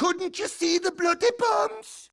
Couldn't you see the bloody bombs?